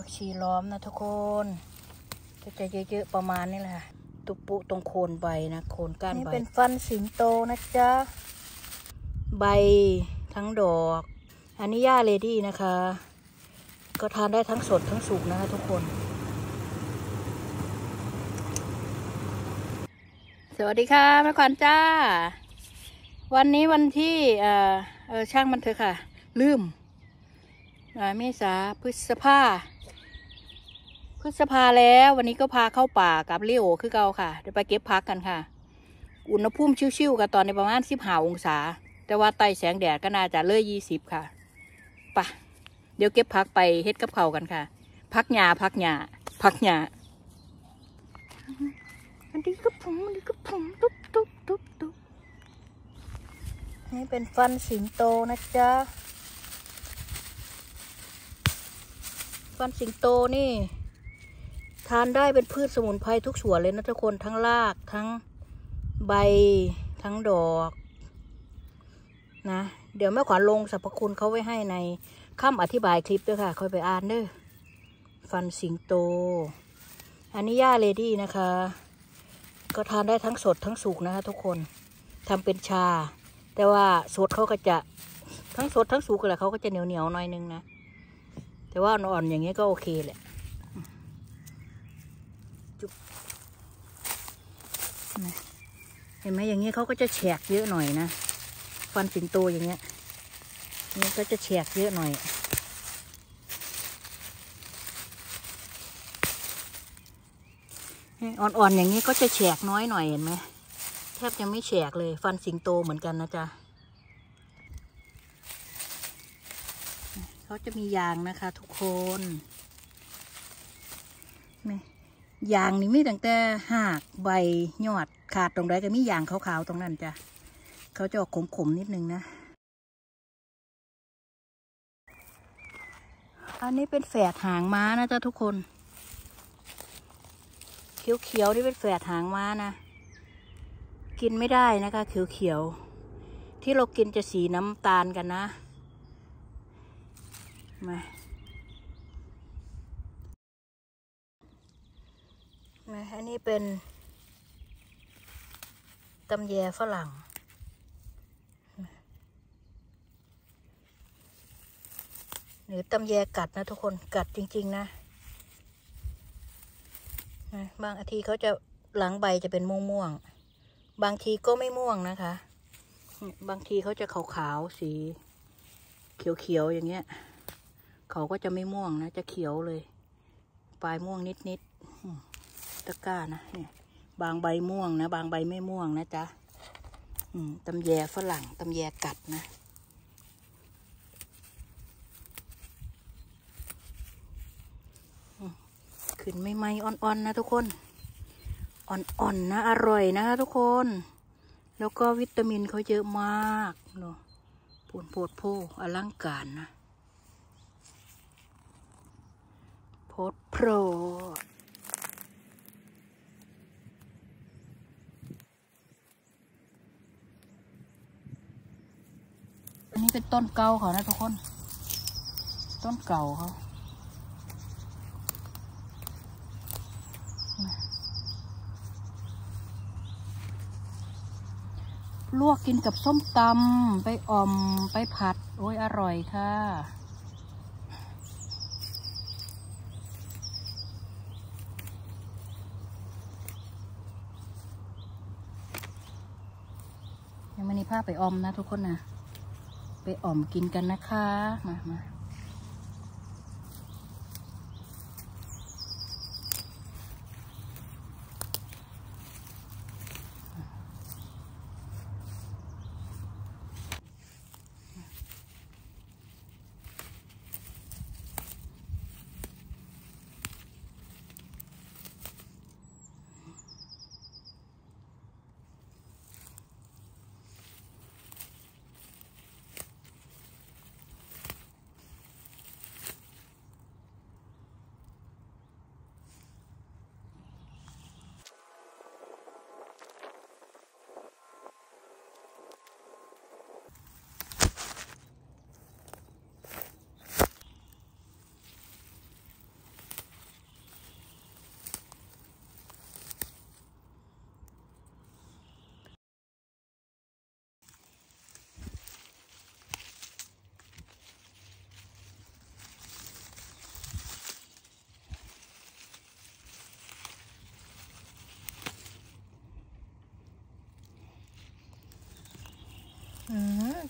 ผักชีล้อมนะทุกคนก็จะเยอะๆประมาณนี้แหละ ตุปุตรงโคนใบนะ โคนก้านใบ นี่เป็นฟันสิงโตนะจ๊ะ ใบทั้งดอก อันนี้ย่าเลดี้นะคะ ก็ทานได้ทั้งสดทั้งสุกนะคะทุกคน สวัสดีค่ะแม่ขวัญจ้า วันนี้วันที่เอ่อเออช่างมันเถอะค่ะ ลืมเมษาพฤษภา พฤษภาแล้ววันนี้ก็พาเข้าป่ากับเลี้ยวคือเก่าค่ะเดี๋ยวไปเก็บพักกันค่ะ อุณหภูมิชิวๆกันตอนในประมาณสิบห้าองศา แต่ว่าใต้แสงแดดก็น่าจะเลยยี่สิบค่ะปะเดี๋ยวเก็บพักไปเฮ็ดกับเขากันค่ะ พักหญ้าพักหญ้าพักหญ้าอันนี้ก็ผมอันนี้ก็ผมตุ๊บตุ๊บตุ๊บตุ๊บนี่เป็นฟันสิงโตนะจ๊ะฟันสิงโตนี่ ทานได้เป็นพืชสมุนไพรทุกส่วนเลยนะทุกคนทั้งรากทั้งใบทั้งดอกนะเดี๋ยวแม่ขวัญลงสรรพคุณเขาไว้ให้ในคำอธิบายคลิปด้วยค่ะค่อยไปอ่านเด้อฟันสิงโต อันนี้ย่าเลดี้นะคะ ก็ทานได้ทั้งสดทั้งสุกนะคะ ทุกคนทำเป็นชา แต่ว่าสดเขาก็จะทั้งสดทั้งสุกแหละเขาก็จะเหนียวเหนียวหน่อยนึงนะแต่ว่าอ่อนๆอย่างเงี้ยก็โอเคแหละ จุบนะเห็นไหมอย่างเงี้เขาก็จะแฉกเยอะหน่อยนะฟันสิงโตอย่างเงี้ยนี่ก็จะแฉกเยอะหน่อย อ่อนๆอย่างนี้ก็จะแฉกน้อยหน่อยเห็นไหมแทบจะไม่แฉกเลย ฟันสิงโตเหมือนกันนะจ๊ะเขาจะมียางนะคะทุกคน ยางนี่มีตั้งแต่หากใบยอดขาดตรงใดก็มียางขาวๆตรงนั้นจ้ะเขาจะออกขมๆนิดนึงนะ อันนี้เป็นแฝดหางม้านะจ๊ะทุกคน เขียวๆนี่เป็นแฝดหางม้านะ กินไม่ได้นะคะเขียวๆที่เรากินจะสีน้ำตาลกันนะมา มาอันนี้เป็นตำแยฝรั่ง หรือตำแยกัดนะทุกคนกัดจริง ๆ นะนะบางอาทีเขาจะหลังใบจะเป็นม่วงๆ บางทีก็ไม่ม่วงนะคะ บางทีเขาจะขาวๆ สีเขียวๆ อย่างเงี้ย เขาก็จะไม่ม่วงนะ จะเขียวเลย ปลายม่วงนิดๆ ตะกร้านะเนี่ยบางใบม่วงนะ บางใบไม่ม่วงนะจ๊ะอืมตำแยฝรั่งตำแยกัดนะ ขึ้นไม่ไหมอ่อนๆนะทุกคน อ่อนๆนะ อร่อยนะคะทุกคน แล้วก็วิตามินเขาเยอะมากเนาะปวดโพดโพอลังการนะโพดโพร อันนี้เป็นต้นเก่าเขานะทุกคน ต้นเก่าเขาลวกกินกับส้มตำไปอ่อมไปผัด โอ้ยอร่อยค่ะ ยังไม่มีผ้าไปออมนะทุกคนนะ ไปอ่อมกินกันนะคะ มามา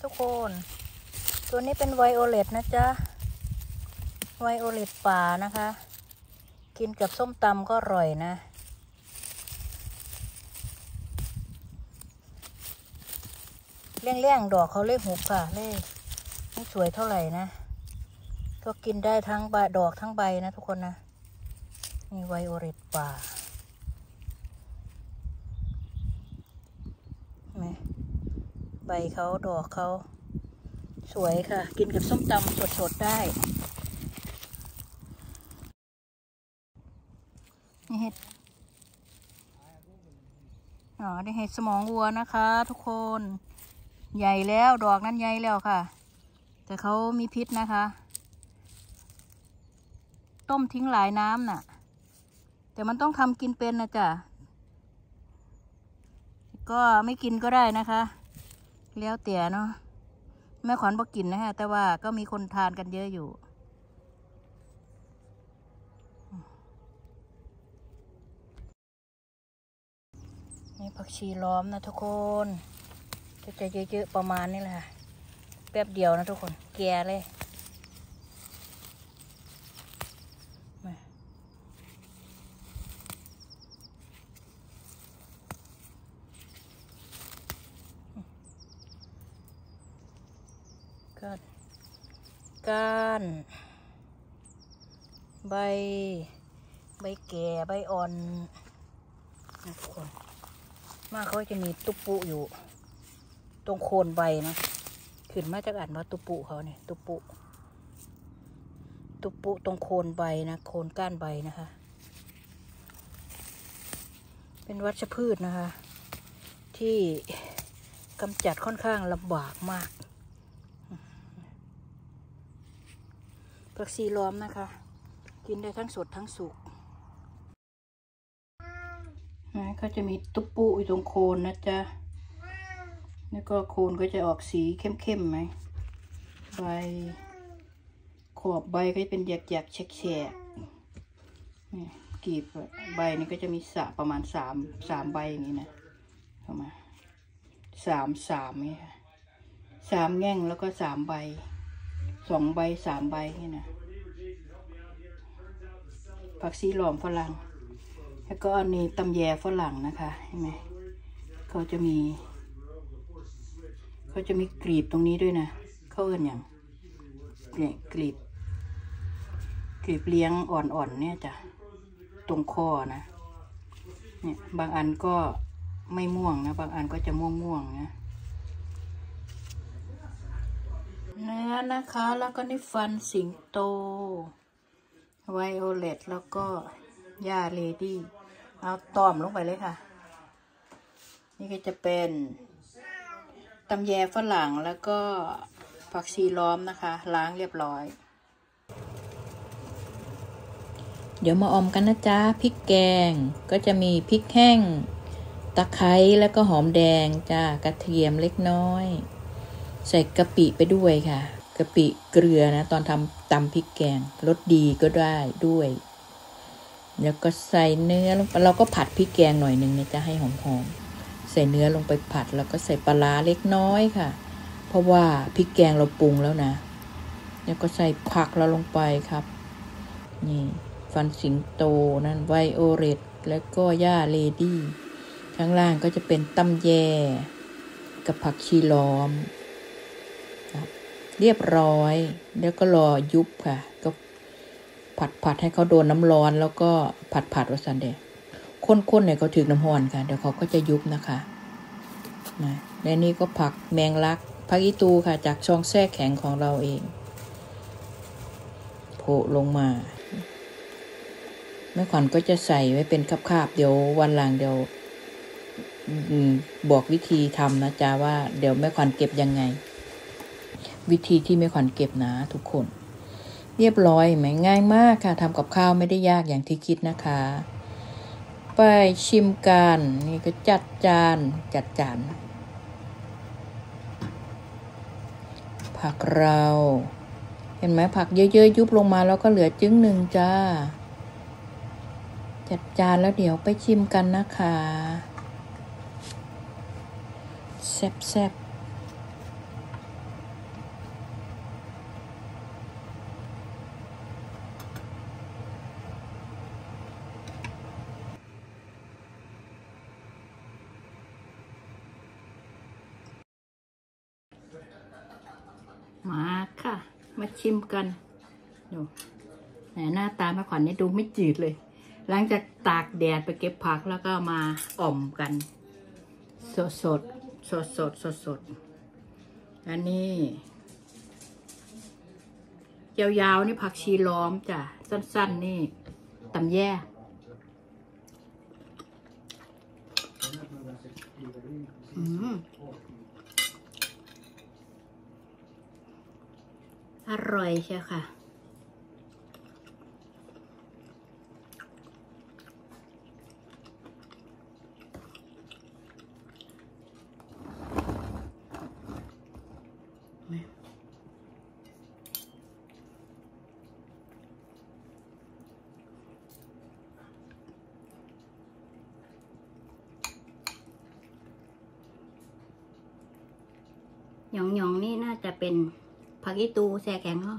ทุกคน ตัวนี้เป็นไวโอเลตนะจ๊ะ ไวโอเลตป่านะคะ กินกับส้มตำก็อร่อยนะ เลี่ยงๆ ดอกเขาเล่หุบค่ะ เล่ไม่สวยเท่าไหร่นะ ก็กินได้ทั้งใบดอกทั้งใบนะทุกคนนะ นี่ไวโอเลตป่าเห็นไหม ใบเขาดอกเขาสวยค่ะ กินกับส้มตำสดๆได้ นี่เห็ด อ๋อนี่เห็ดสมองวัวนะคะ ทุกคน ใหญ่แล้วดอกนั้นใหญ่แล้วค่ะ แต่เขามีพิษนะคะ ต้มทิ้งหลายน้ำน่ะ แต่มันต้องทำกินเป็นนะจ๊ะก็ไม่กินก็ได้นะคะ แล้วแต่เนาะแม่ขวัญบอกกินนะฮะ แต่ว่าก็มีคนทานกันเยอะอยู่ นี่ผักชีล้อมนะทุกคนจะเยอะๆประมาณนี้แหละค่ะแป๊บเดียวนะทุกคน แก่เลยมาก้านก้าน ใบใบแก่ใบอ่อนนะทุกคน มากเขาจะมีตุปุอยู่ ตรงโคนใบนะขึ้นมาจากอ่านว่าตุปุเขาเนี่ยตุปุตุปุตรงโคนใบนะโคนก้านใบนะคะ เป็นวัชพืชนะคะ ที่กำจัดค่อนข้างลำบากมากผักซีล้อมนะคะ กินได้ทั้งสดทั้งสุกนะก็จะมีตุ๊ปปุอยู่ตรงโคนนะจ๊ะ แล้วก็โคนก็จะออกสีเข้มๆไหม ใบ ขอบใบก็จะเป็นหยักๆแฉกๆนี่กีบใบนี่ก็จะมีสะประมาณสามสามใบอย่างนี้นะ เข้ามาสามสามนี่ค่ะสามแง่งแล้วก็สามใบ สองใบสามใบนี่นะ ผักซีหลอมฝรั่ง แล้วก็อันนี้ตำแยฝรั่งนะคะเห็นไหมเขาจะมี เขาจะมีกรีบตรงนี้ด้วยนะเขาเอินอย่างเนี่ยกรีบกรีบเลี้ยงอ่อนๆเนี่ยจ้ะตรงคอนะเนี่ยบางอันก็ไม่ม่วงนะ บางอันก็จะม่วงม่วงๆนะเนื้อนะคะแล้วก็นี่ฟันสิงโต ไวโอเลตแล้วก็หญ้าเลดี้เอาตอมลงไปเลยค่ะ นี่ก็จะเป็นตำแยฝรั่งแล้วก็ผักชีล้อมนะคะ ล้างเรียบร้อย เดี๋ยวมาออมกันนะจ๊ะพริกแกงก็จะมีพริกแห้ง ตะไคร้แล้วก็หอมแดงจ้ากระเทียมเล็กน้อย ใส่กะปิไปด้วยค่ะ กะปิเกลือนะ ตอนทำตำพริกแกงรสดีก็ได้ด้วย แล้วก็ใส่เนื้อลงไปเราก็ผัดพริกแกงหน่อยหนึ่งเนี่ยจะให้หอมๆใส่เนื้อลงไปผัด แล้วก็ใส่ปลาเล็กน้อยค่ะ เพราะว่าพริกแกงเราปรุงแล้วนะ แล้วก็ใส่ผักเราลงไปครับ นี่ ฟันสิงโตนั่นไวโอเรตแล้วก็หญ้าเลดี้ข้างล่างก็จะเป็นตำแยกับผักชีล้อมครับ เรียบร้อย แล้วก็รอยุบค่ะ ก็ผัดผัดให้เขาโดนน้ำร้อน แล้วก็ผัดผัดวัสันเดะข้นๆเนี่ยเขาถึงน้ำร้อนค่ะ เดี๋ยวเขาก็จะยุบนะคะนะและนี่ก็ผักแมงลักผักอีตูค่ะ จากช่องแทรกแข็งของเราเองโผล่ลงมาแม่ขวัญก็จะใส่ไว้เป็นคาบๆเดี๋ยววันหลังเดี๋ยวบอกวิธีทำนะจ๊ะว่าเดี๋ยวแม่ขวัญเก็บยังไง วิธีที่แม่ขวัญเก็บนะทุกคน เรียบร้อยไหมง่ายมากค่ะทำกับข้าวไม่ได้ยากอย่างที่คิดนะคะ ไปชิมกันนี่ก็จัดจานจัดจานผักเรา เห็นไหมผักเยอะๆยุบลงมาแล้วก็เหลือจึ้งหนึ่งจ้า จัดจานแล้วเดี๋ยวไปชิมกันนะคะแซ่บๆ มา ชิมกันดูหน้าตาแม่ขวัญนี่ดูไม่จืดเลย หลังจากตากแดดไปเก็บผักแล้วก็มาอ่อมกัน สดสดสดสดสดสดอันนี้ยาวๆนี่ผักชีล้อมจ้ะ สั้น ๆ นี่ตำแย่อืม ร่อยใช่ค่ะหยองหยองๆนี่น่าจะเป็น ผักอีตูแช่แข็งเหร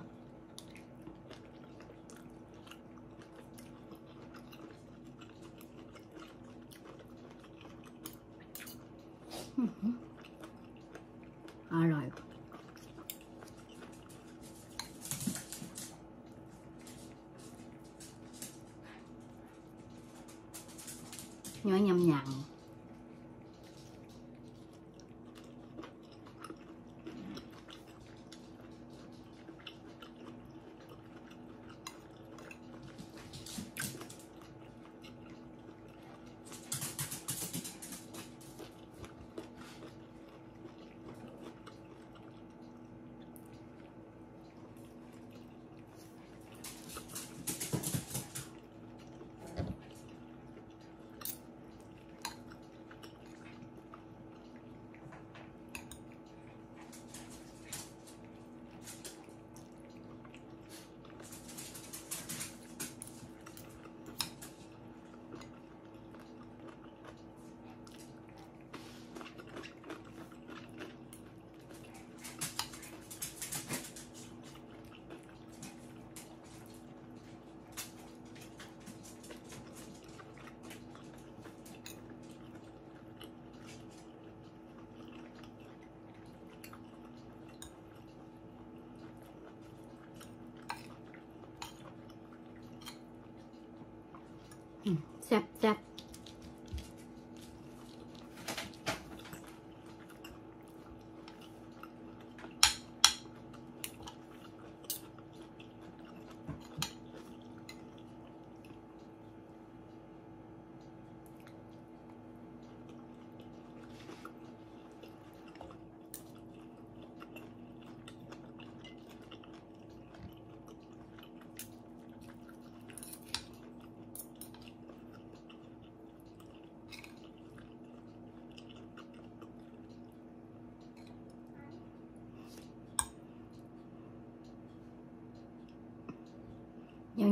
ออื้อหืออร่อย ย้อยยำหยัง อืมแซ่บแซ่บ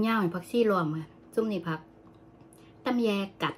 ยาวๆให้ผักซี่รวมค่ะซุ่มนี่ผักตำแยกัด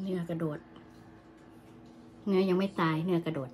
เนื้อกระโดด เนื้อยังไม่ตายเนื้อกระโดด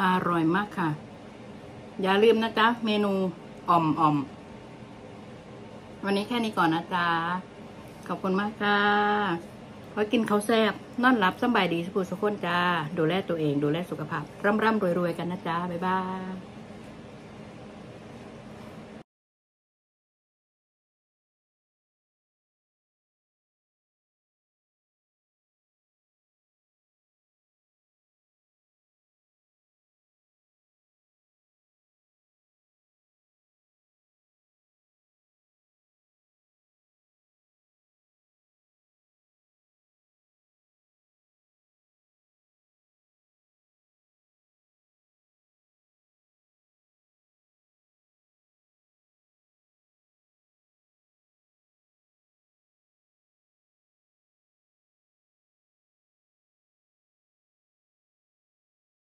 อร่อยมากค่ะ อย่าลืมนะจ๊ะ เมนูอ่อมอ่อมวันนี้แค่นี้ก่อนนะจ๊ะ ขอบคุณมากค่ะขอกินข้าวแซ่บนอนหลับสบายดีสุขสุขคนจ้า ดูแลตัวเอง ดูแลสุขภาพ ร่ำร่ำรวยรวยกันนะจ๊ะ บ๊ายบาย